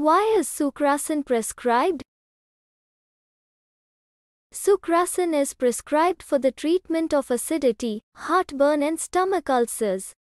Why is sucrasin prescribed? Sucrasin is prescribed for the treatment of acidity, heartburn and stomach ulcers.